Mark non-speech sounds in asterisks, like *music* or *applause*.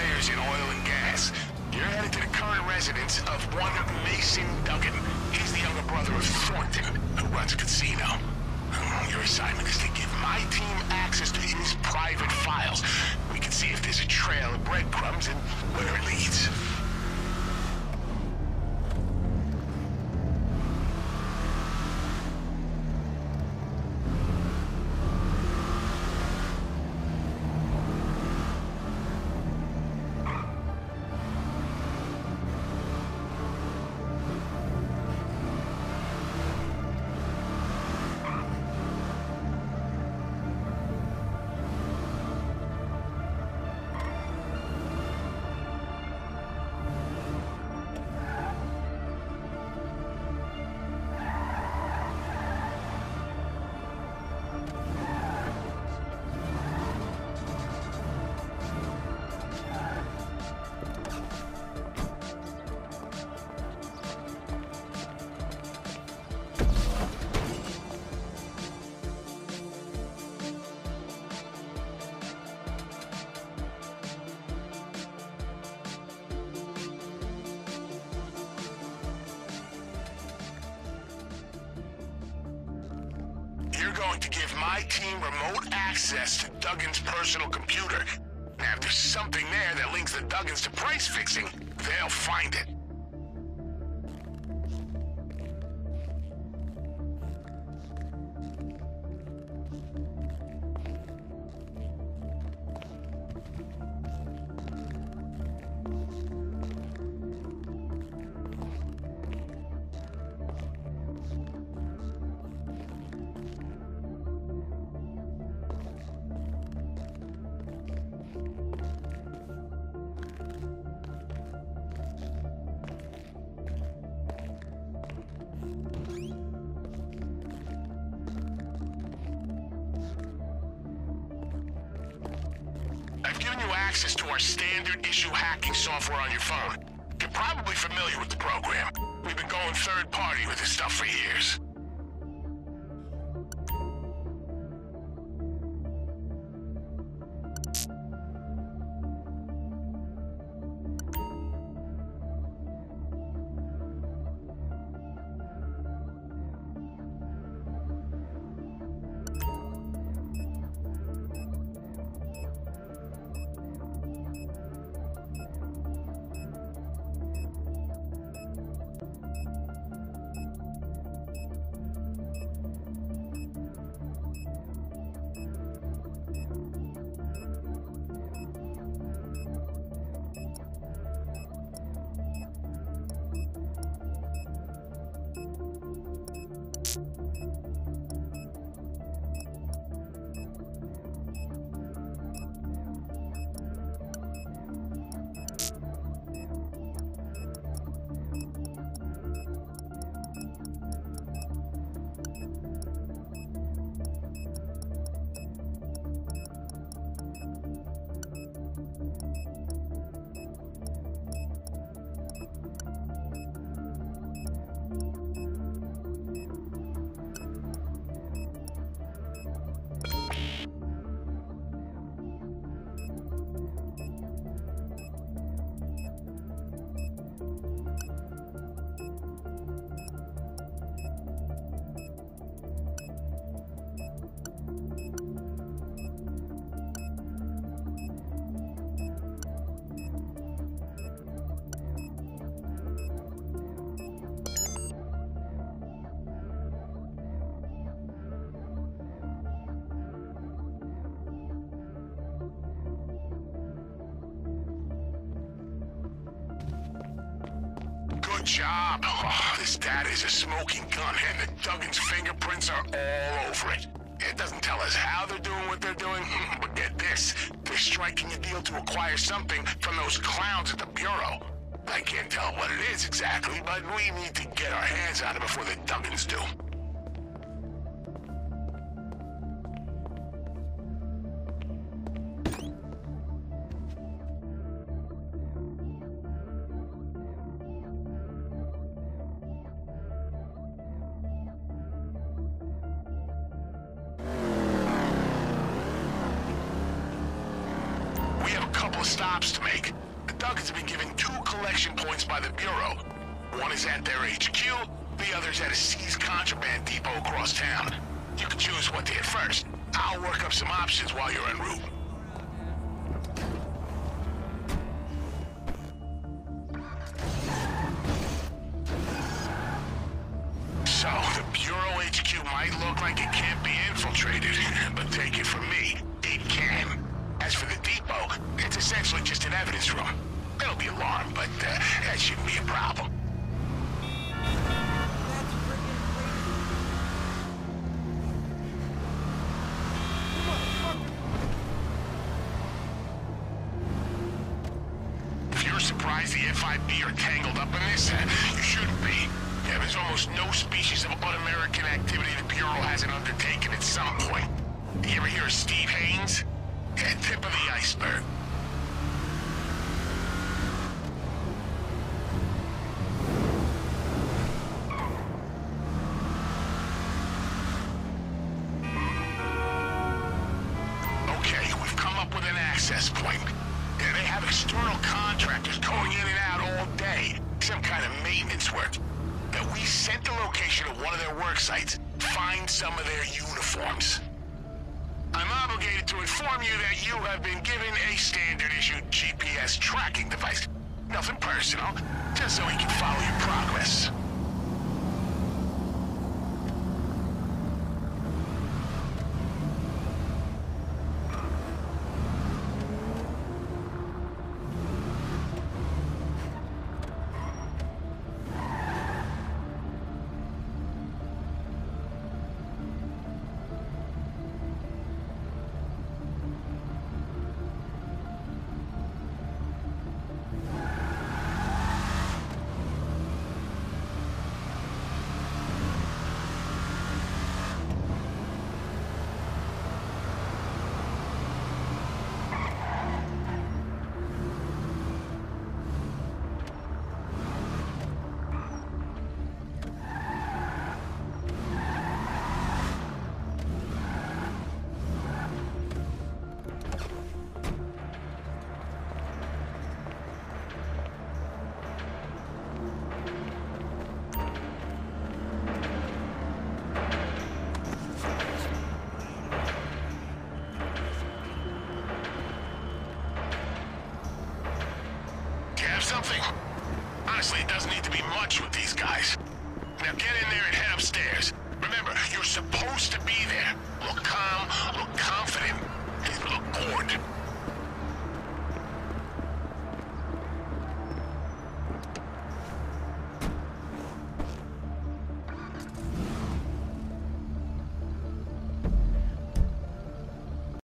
players in oil and gas. You're headed to the current residence of one Mason Duggan. He's the younger brother of Thornton, who runs a casino. Your assignment is to give my team access to his private files. We can see if there's a trail of breadcrumbs and You're going to give my team remote access to Duggan's personal computer. Now, if there's something there that links the Duggans to price fixing, they'll find it. Access to our standard issue hacking software on your phone. You're probably familiar with the program. We've been going third party with this stuff for years. Job. Oh, this data is a smoking gun, and the Duggan's fingerprints are all over it. It doesn't tell us how they're doing what they're doing, *laughs* but get this. They're striking a deal to acquire something from those clowns at the Bureau. I can't tell what it is exactly, but we need to get our hands on it before the Duggans do. Stops to make. The Duggans have been given two collection points by the Bureau. One is at their HQ, the other's at a seized contraband depot across town. You can choose what to hit first. I'll work up some options while you're en route. So, the Bureau HQ might look like it can't be infiltrated, *laughs* but take it from me, it can. As for the it's essentially just an evidence room. They'll be alarmed, but uh, that shouldn't be a problem. If you're surprised the FIB are tangled up in this, uh, you shouldn't be. There's almost no species of un-American activity the Bureau hasn't undertaken at some point. You ever hear of Steve Haines? Tip of the iceberg. Okay, we've come up with an access point. Yeah, they have external contractors going in and out all day. Some kind of maintenance work. Now, we sent the location of one of their work sites. Find some of their uniforms. I'm obligated to inform you that you have been given a standard-issue GPS tracking device. Nothing personal, just so we can follow your progress. Something? Honestly, it doesn't need to be much with these guys. Now get in there and head upstairs. Remember, you're supposed to be there. Look calm, look confident.